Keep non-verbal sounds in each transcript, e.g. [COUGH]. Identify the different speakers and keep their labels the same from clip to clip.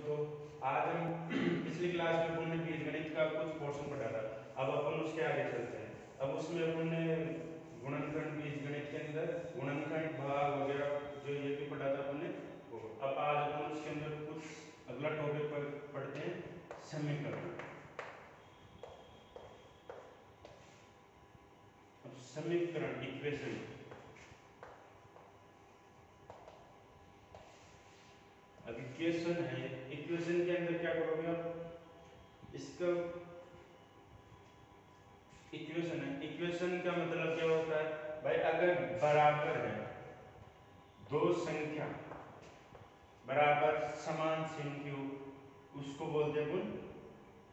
Speaker 1: दोस्तों, आज हम पिछली क्लास में अपन ने बीजगणित का कुछ पोर्शन पढ़ा था। अब अपन उसके आगे चलते हैं। अब उसमें अपन ने गुणनखंड बीजगणित के अंदर गुणनखंड भाग वगैरह जो ये भी पढ़ा था अपन ने अब आज अपन उसके अंदर कुछ अगला टॉपिक पर पढ़ते हैं, समीकरण। अब समीकरण इक्वेशन अब इक्वेशन है इक्वेशन के अंदर क्या करोगे आप? इसका इक्वेशन है। इक्वेशन का मतलब क्या होता है? भाई, अगर बराबर है, दो संख्या, बराबर समान चिन्ह की हो उसको बोलते हैं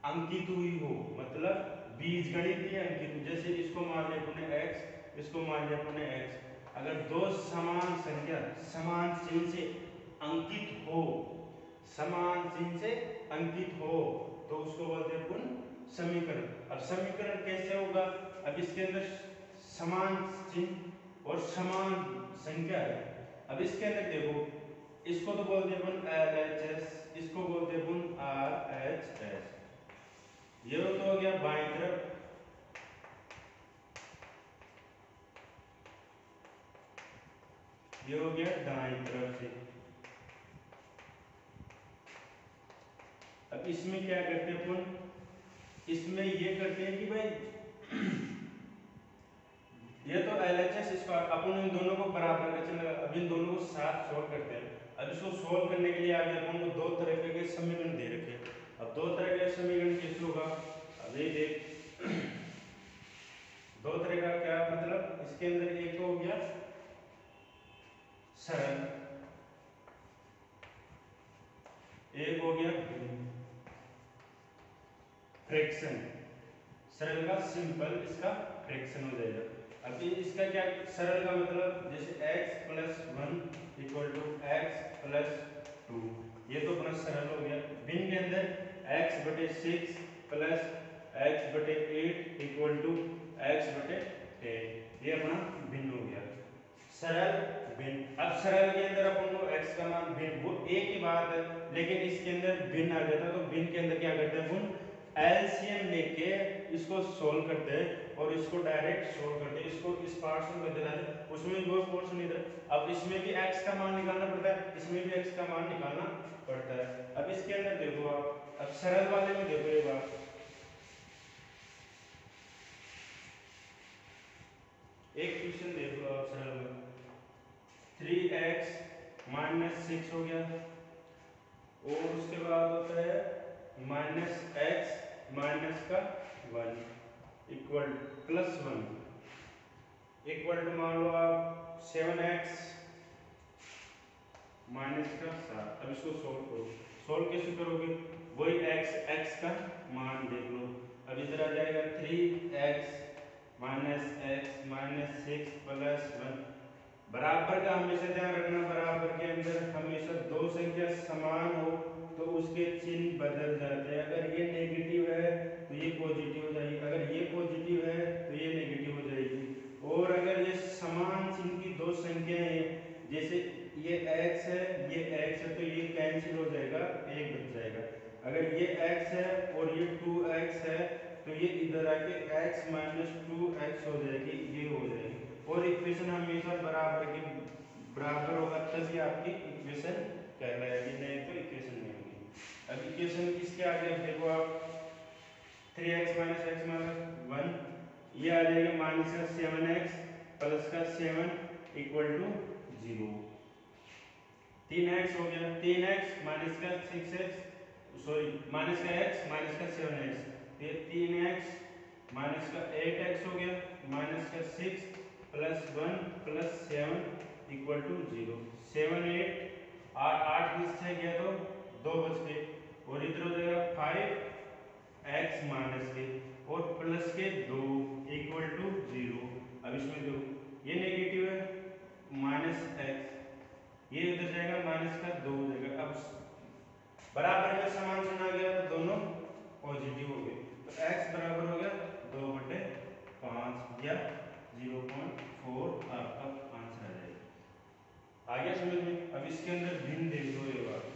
Speaker 1: अंकित हुई हो। मतलब बीज गणित अंकित जैसे इसको मान लिया अपने x, इसको मान लिया अपने x अगर दो समान संख्या, समान चिन्ह से अंकित हो समान चिन्ह से अंकित हो तो उसको बोलते हैं अपन समीकरण। अब समीकरण कैसे होगा? अब इसके अंदर समान चिन्ह और समान संख्या है। अब इसके अंदर देखो, इसको तो बोलते हैं अपन एल एच एस इसको बोलते हैं अपन आर एच एस ये तो हो गया बाएँ तरफ़। ये हो गया दाएँ तरफ़ से। अब इसमें क्या करते हैं अपन? इसमें ये करते हैं कि भाई, [CLEARS THROAT] ये तो एल एच एस इसको अपन इन दोनों को बराबर का चलेगा अब इन दोनों को साथ सोल्व करते हैं। अब इसको सोल्व करने के लिए आगे अपन को दो तरह के समीकरण दे रखे अब दो तरह के समीकरण कैसे होगा? अब ये देख, [CLEARS THROAT] दो तरह का क्या मतलब? इसके अंदर एक हो गया सरल। एक हो गया फ्रैक्शन। सरल का सिंपल इसका फ्रैक्शन हो जाएगा। अब इसका क्या, सरल का मतलब जैसे x plus one equal to x plus two ये तो अपना सरल हो गया। भिन्न के अंदर x बटे सिक्स प्लस एक्स बटे एट इक्वल टू एक्स बटे टेन ये अपना भिन्न हो गया। सरल भिन्न अब सरल के अंदर अपन को x का मान भिन्न वो एक ही बात है, लेकिन इसके अंदर भिन्न आ जाता तो भिन्न के अंदर क्या करते हैं अपन? एलसीएम लेके इसको सोल्व करते हैं और इसको डायरेक्ट सोल्व करते हैं इसको इस पार्ट में देना है। उसमें दो पोर्शन इधर। अब इसमें भी x का मान निकालना पड़ता है। इसमें भी x का मान निकालना पड़ता है। अब इसके अंदर देखो आप। अब सरल वाले में देखो ये बात एक क्वेश्चन देख आप सरल में। थ्री एक्स माइनस सिक्स हो गया। और उसके बाद होता है माइनस एक्स माइनस का one equal plus one. Equal to मान लो आप सेवन एक्स माइनस का सात। अब इसको सोल्व करो। सोल्व कैसे करोगे? वही एक्स एक्स का मान देख लो। अब इधर आ जाएगा three x minus x minus six plus one. बराबर का हमेशा ध्यान रखना, बराबर के अंदर हमेशा दो संख्या समान हो उसके चिन्ह बदल जाते हैं। अगर ये नेगेटिव है तो ये पॉजिटिव हो जाएगी। अगर ये पॉजिटिव है तो ये नेगेटिव हो जाएगी। और अगर ये समान चिन्ह की दो संख्याएँ हैं, जैसे ये x है, ये x है तो ये कैंसिल हो जाएगा, एक बच जाएगा। अगर ये x है और ये 2x है तो ये इधर आके x माइनस टू एक्स हो जाएगी, ये हो जाएगी। और इक्वेशन हमेशा बराबर की, बराबर होगा, तभी आपकी इक्वेशन कहलाएगी, नहीं तो इक्वेशन नहीं अब इक्वेशन किसके आ गया? देखो आप। Three x minus x minus one ये आ जाएगा माइनस का सेवन एक्स प्लस का सेवन इक्वल टू ज़ीरो तीन एक्स हो गया। तीन एक्स माइनस का सिक्स एक्स सॉरी माइनस का एक्स माइनस का सेवन एक्स ये तीन एक्स माइनस का एट एक्स हो गया। माइनस का six plus one plus seven equal to zero seven eight आठ आठ किस से गया तो? दो बच गए। और इधर हो जाएगा फाइव एक्स माइनस के और प्लस के दो इक्वल टू ज़ीरो अब इसमें दो ये नेगेटिव है माइनस एक्स ये उधर जाएगा माइनस का दो हो जाएगा। अब बराबर का समान सुना गया तो दोनों पॉजिटिव हो गए। तो x बराबर हो गया दो बटे पाँच या ज़ीरो पॉइंट फोर आपका आंसर आ जाएगा। आ गया समझ में अब इसके अंदर भिन्न देख दो ये बात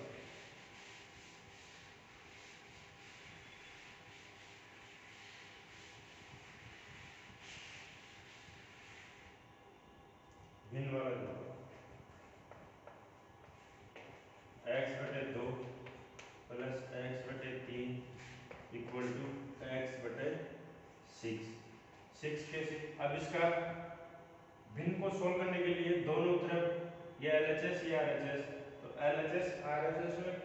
Speaker 1: अब इसका भिन्न को सोल्व करने के लिए दोनों तरफ़ ये एल एच एस या आर एच एस तो L H S R H S में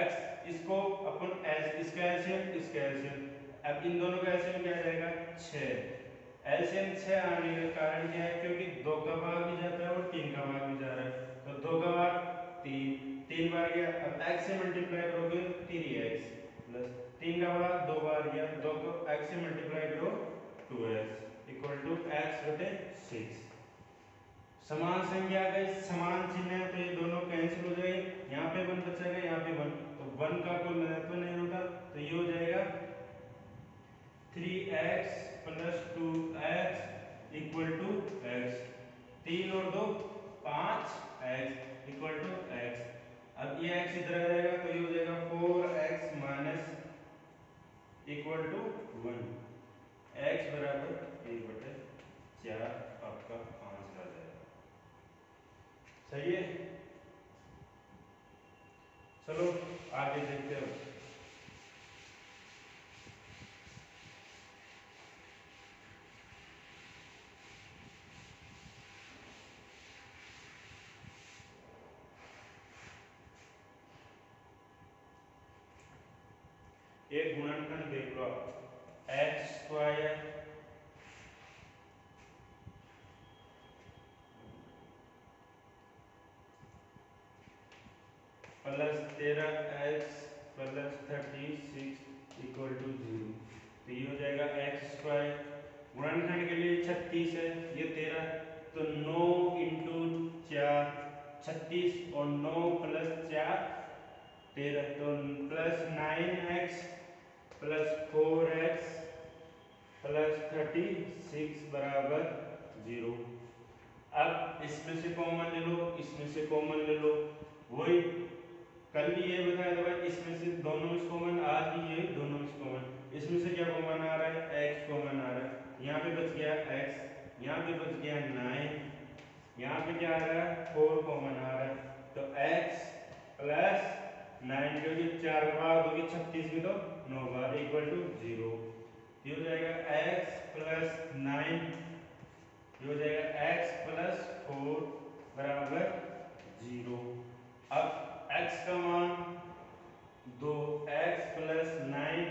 Speaker 1: एक्स इसको अपन एस इसका एलसीएम इसका एलसीएम अब इन दोनों का एलसीएम क्या जाएगा? छः एलसीएम छः आने का कारण क्या है? क्योंकि दो का भाग भी जाता है और तीन का भाग भी जा रहा है। तो दो का भाग तीन। तीन बार गया। अब x से मल्टीप्लाई करोगे थ्री एक्स प्लस तीन का भाग दो बार गया दो को x से मल्टीप्लाई करो two x equal to x बटे सिक्स समान संख्या आ गई समान चिन्ह है तो ये दोनों कैंसिल हो जाएँगे। यहाँ पे वन बचेगा यहाँ पे वन तो वन का कोई महत्व नहीं होता तो ये हो जाएगा three x plus two x equal to x तीन और दो, पाँच एक्स इक्वल टू एक्स अब ये एक्स इधर आ जाएगा तो ये हो जाएगा four x minus equal to one. X बराबर एक बटे चार आपका आंसर आ जाएगा। सही है? चलो, आगे देखते हैं। एक गुणनखंड देख लो एक्स स्क्वायर प्लस तेरह x plus thirty six equal to zero तो ये हो जाएगा एक्स स्क्वायर गुणनखंड के लिए छत्तीस है, ये तेरह। तो नौ इंटू चार, छत्तीस और नौ प्लस चार, तेरह। तो plus nine x plus four x plus thirty six बराबर ज़ीरो। अब इसमें से कॉमन ले लो, इसमें से कॉमन ले लो। वही कल भी ये बताया था भाई, इसमें से दोनों में कॉमन, आज भी ये दोनों में कॉमन। इसमें से क्या कॉमन आ रहा है? एक्स कॉमन आ रहा है। यहाँ पे बच गया एक्स यहाँ पे बच गया नाइन यहाँ पे क्या आ रहा है? फोर कॉमन आ रहा है। तो एक्स प्लस नाइन क्योंकि चार के बाद होगी छत्तीस की तो नौ बार इक्वल टू ज़ीरो ये हो जाएगा एक्स प्लस नाइन ये हो जाएगा एक्स प्लस फोर बराबर ज़ीरो अब एक्स का मान दो। X plus nine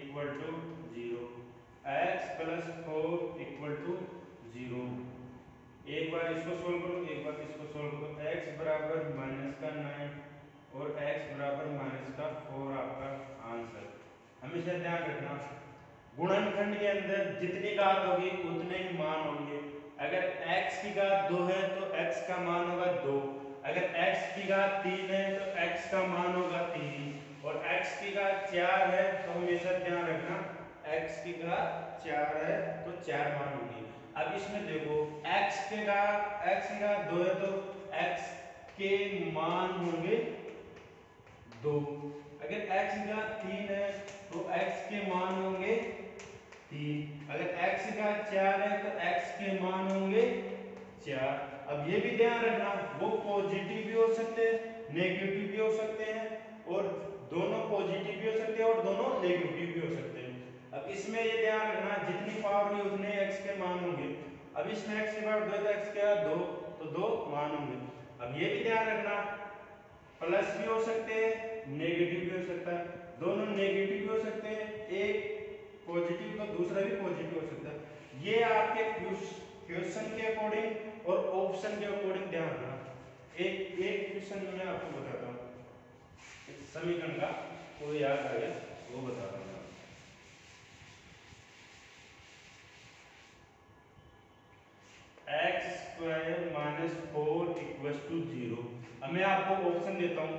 Speaker 1: equal to zero x plus four equal to zero एक बार इसको सोल्व करो, एक बार इसको सोल्व करो। एक्स बराबर माइनस का नाइन और x बराबर माइनस का फोर आपका आंसर हमेशा ध्यान रखना। गुणनखंड के अंदर जितनी घात होगी, उतने ही मान होंगे। अगर x की घात दो है तो x का मान होगा दो। अगर x की घात तीन है तो x का मान होगा तीन। और x की घात चार है तो हमेशा ध्यान रखना, x की घात चार है तो चार मान होंगे। अब इसमें देखो, x के घात, x की घात दो है तो x के मान होंगे दो। अगर x का तीन है तो x के मान होंगे तीन। अगर x का चार है तो x के मान होंगे चार। अब ये भी ध्यान रखना, वो पॉजिटिव भी हो सकते हैं नेगेटिव भी हो सकते हैं, और दोनों पॉजिटिव भी हो सकते हैं और दोनों नेगेटिव भी हो सकते हैं। अब इसमें ये ध्यान रखना, जितनी पावर होगी उतने x के मान होंगे। अब इसमें x की पावर दो तो x के दो तो दो मान होंगे। अब ये भी ध्यान रखना प्लस भी हो सकते हैं नेगेटिव भी हो सकता है। दोनों नेगेटिव भी हो सकते हैं, एक पॉजिटिव तो दूसरा भी पॉजिटिव हो सकता है। ये आपके क्वेश्चन के अकॉर्डिंग और ऑप्शन के अकॉर्डिंग ध्यान रखना। एक एक क्वेश्चन मैं आपको बताता हूँ। समीकरण का, वो याद आ गया, वो बताता हूँ। X square minus four equal to zero अब मैं आपको ऑप्शन देता हूँ।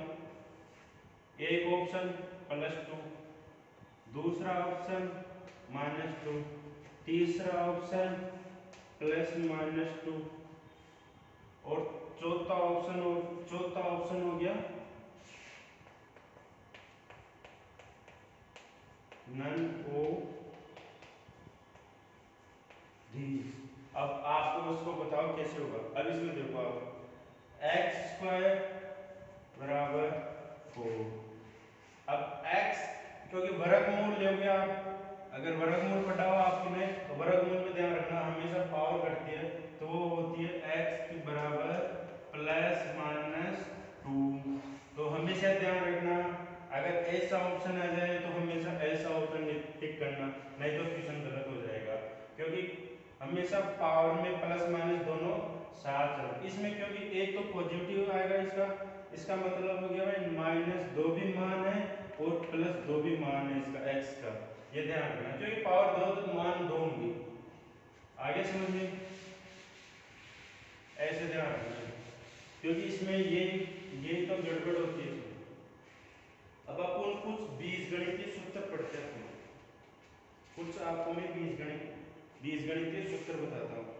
Speaker 1: एक ऑप्शन प्लस टू। दूसरा ऑप्शन माइनस टू। तीसरा ऑप्शन प्लस माइनस टू। और चौथा ऑप्शन और चौथा ऑप्शन हो गया नन ओ अब आपको उसको बताओ कैसे होगा। अब इसमें देखो आप। एक्स स्क्वायर बराबर फोर अब x, क्योंकि वर्गमूल लोगे आप। अगर वर्गमूल हो आपने तो वर्गमूल में ध्यान रखना। हमेशा पावर घटती है तो वो होती है x के बराबर प्लस माइनस टू तो हमेशा ध्यान रखना अगर ऐसा ऑप्शन आ जाए तो हमेशा ऐसा ऑप्शन टिक करना नहीं तो क्वेश्चन गलत हो जाएगा क्योंकि हमेशा पावर में प्लस माइनस दोनों साथ चलो इसमें क्योंकि एक तो पॉजिटिव आएगा इसका इसका मतलब हो गया भाई माइनस दो भी मान है और प्लस दो भी मान है इसका x का ये ध्यान रखना क्योंकि पावर दो तो मान दो होंगे आगे समझिए। ऐसे ध्यान रखना, क्योंकि इसमें ये ये तो गड़बड़ होती है। अब आपको कुछ बीज गणितीय सूत्र पढ़ते हैं। कुछ आपको मैं बीज गणित बीज गणितीय सूत्र बताता हूँ।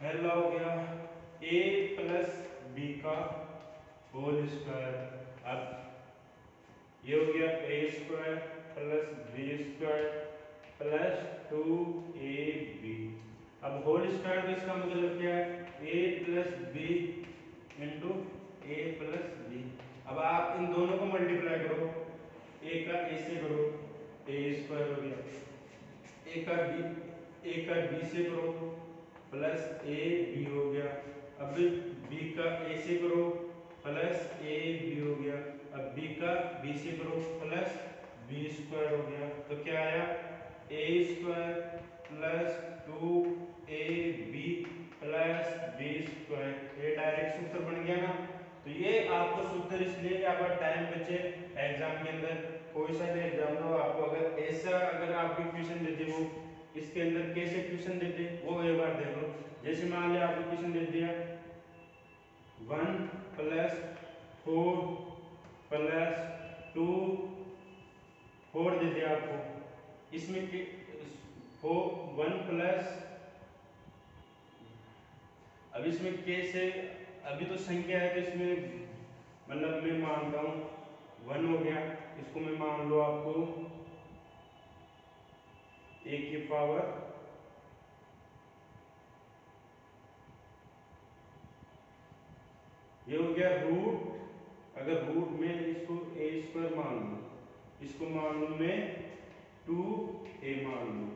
Speaker 1: पहला हो गया ए प्लस बी का होल स्क्वायर अब ये हो गया a square plus b square plus two a b अब होल स्क्वायर का इसका मतलब क्या है? A plus b into a plus b अब आप इन दोनों को मल्टीप्लाई करो। ए का ए से करो। ए स्क्वायर हो गया। A का b, a का b से करो। प्लस ए बी हो गया। अब बी का ए से करो, प्लस ए बी हो गया। अब बी का बी से करो, प्लस बी स्क्वायर हो गया। तो क्या आया? A square plus two a b plus b square. ये डायरेक्ट सूत्र बन गया ना? तो ये आपको सूत्र इसलिए अगर टाइम बचे एग्ज़ाम के अंदर। कोई सा भी एग्ज़ाम हो आपको अगर ऐसा अगर आपकी क्वेश्चन देते वो इसके अंदर कैसे क्वेश्चन देते वो एक बार देख। जैसे मान लिया आपको क्वेश्चन दे दिया। One plus four plus two four दे दिया आपको। इसमें फोर वन प्लस अब इसमें के से अभी तो संख्या है तो इसमें मतलब मैं मानता हूँ वन हो गया। इसको मैं मान लो आपको। ए की पावर ये हो गया रूट। अगर रूट में इसको ए स्क्वायर मान लू, इसको मान लू मैं टू ए मान लू।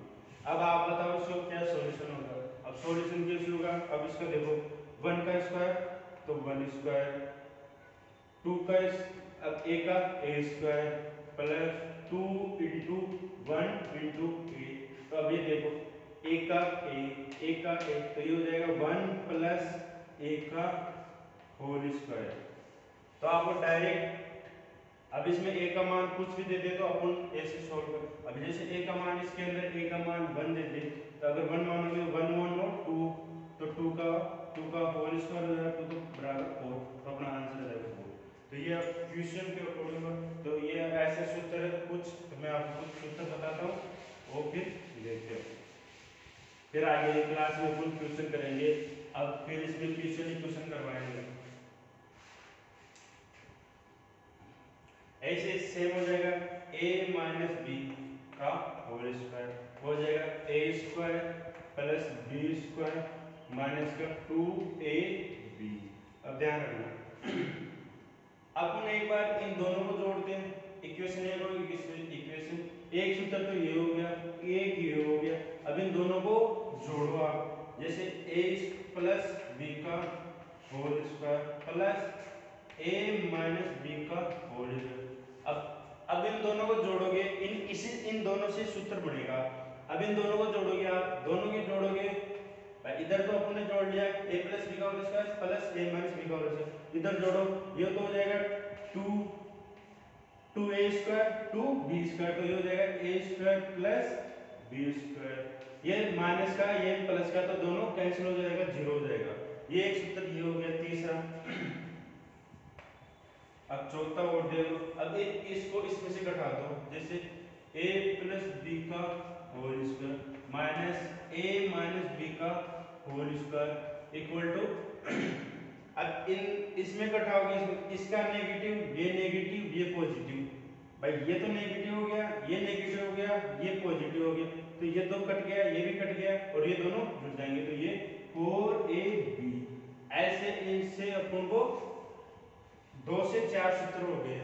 Speaker 1: अब आप बताओ इसको क्या सॉल्यूशन होगा? अब सॉल्यूशन कैसे होगा? अब इसका देखो, वन का स्क्वायर तो वन स्क्वायर टू का, अब ए का a square plus two into one into a तो अब ये देखो, ए का ए ए का ए तो ये हो जाएगा वन प्लस ए का होल स्क्वायर। तो आपको डायरेक्ट, अब इसमें ए का मान कुछ भी दे दे तो अपन ऐसे सॉल्व कर, अब जैसे ए का मान इसके अंदर, ए का मान वन दे दे तो अगर वन मानोगे वन वन हो टू तो टू का टू का होल स्क्वायर हो जाएगा, टू तो बराबर फोर तो अपना आंसर हो जाएगा फोर। तो ये क्वेश्चन के अकॉर्डिंग तो ये ऐसे सूत्र है कुछ तो मैं आपको कुछ सूत्र बताता हूँ, वो फिर देखते हैं। फिर आगे क्लास में फुल क्वेश्चन करेंगे। अब फिर इसमें क्वेश्चन ही क्वेश्चन करवाएँगे। ऐसे सेम हो जाएगा a माइनस बी का होल स्क्वायर हो जाएगा a square plus b square minus का टू ए बी अब ध्यान रखना। [CLEARS THROAT] अपन एक बार इन दोनों को जोड़ते हैं इक्वेशन एक और इक्वेशन एक सूत्र तो ये हो गया, एक ये हो गया। अब इन दोनों को जोड़ो आप। जैसे a प्लस बी का whole square plus a minus b का होल स्क्वायर अब अब इन दोनों को जोड़ोगे, इन, इसी, इन दोनों से सूत्र बनेगा। अब इन दोनों को जोड़ोगे आप, दोनों के जोड़ोगे। इधर तो अपन जोड़ लिया, a प्लस बी का whole square plus a minus B का होल स्क्वायर इधर जोड़ो, ये तो हो जाएगा two two A square two B square तो ये हो जाएगा A square plus B square. ये माइनस का, ये प्लस का तो दोनों कैंसिल हो जाएगा, ज़ीरो हो जाएगा। ये एक सूत्र ये हो गया तीसरा। अब चौथा और दे दो। अब एक इसको इसमें से घटा दो। जैसे a प्लस बी का whole square minus A minus B का होल स्क्वायर इक्वल टू अब इन, इसमें कटाओगे इसमें इसका नेगेटिव ये नेगेटिव ये पॉजिटिव भाई, ये तो नेगेटिव हो गया, ये नेगेटिव हो गया, ये पॉजिटिव हो गया। तो ये दो कट गया, ये भी कट गया और ये दोनों जुड़ जाएँगे। तो ये फोर ए बी ऐसे इनसे अपन को दो से चार सूत्र हो गए।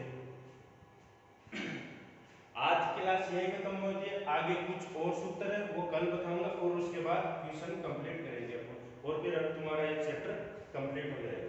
Speaker 1: आज क्लास यही खत्म हो है। आगे कुछ और सूत्र है, वो कल बताऊँगा और उसके बाद ट्यूशन कंप्लीट करेंगे अपन। और फिर तुम्हारा ये चैप्टर कंप्लीट हो जाएगा।